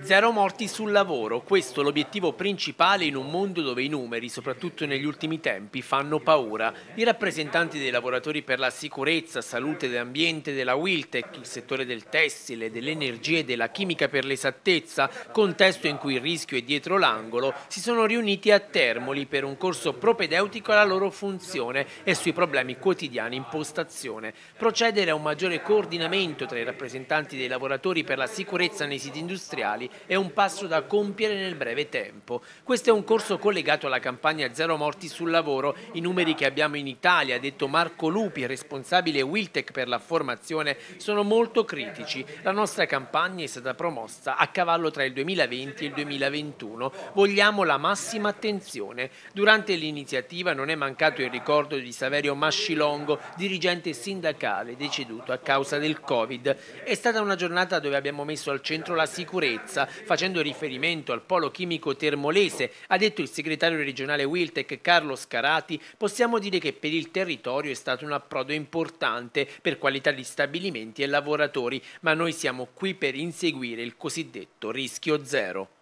Zero morti sul lavoro, questo è l'obiettivo principale in un mondo dove i numeri, soprattutto negli ultimi tempi, fanno paura. I rappresentanti dei lavoratori per la sicurezza, salute e ambiente della Wiltec, il settore del tessile, dell'energia e della chimica per l'esattezza, contesto in cui il rischio è dietro l'angolo, si sono riuniti a Termoli per un corso propedeutico alla loro funzione e sui problemi quotidiani in postazione. Procedere a un maggiore coordinamento tra i rappresentanti dei lavoratori per la sicurezza nei siti industriali è un passo da compiere nel breve tempo. Questo è un corso collegato alla campagna Zero Morti sul Lavoro. I numeri che abbiamo in Italia, ha detto Marco Lupi, responsabile Wiltec per la formazione, sono molto critici. La nostra campagna è stata promossa a cavallo tra il 2020 e il 2021. Vogliamo la massima attenzione. Durante l'iniziativa non è mancato il ricordo di Saverio Mascilongo, dirigente sindacale deceduto a causa del Covid. È stata una giornata dove abbiamo messo al centro la sicurezza sicurezza, facendo riferimento al polo chimico termolese, ha detto il segretario regionale Wiltec Carlo Scarati, possiamo dire che per il territorio è stato un approdo importante per qualità di stabilimenti e lavoratori, ma noi siamo qui per inseguire il cosiddetto rischio zero.